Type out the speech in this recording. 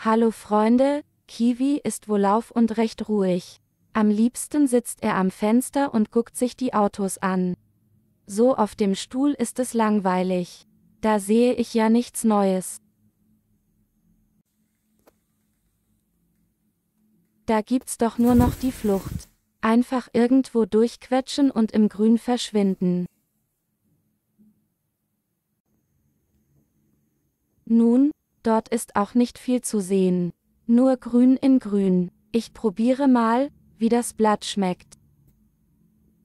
Hallo Freunde, Kiwi ist wohl auf und recht ruhig. Am liebsten sitzt er am Fenster und guckt sich die Autos an. So auf dem Stuhl ist es langweilig. Da sehe ich ja nichts Neues. Da gibt's doch nur noch die Flucht. Einfach irgendwo durchquetschen und im Grün verschwinden. Nun, dort ist auch nicht viel zu sehen. Nur Grün in Grün. Ich probiere mal, wie das Blatt schmeckt.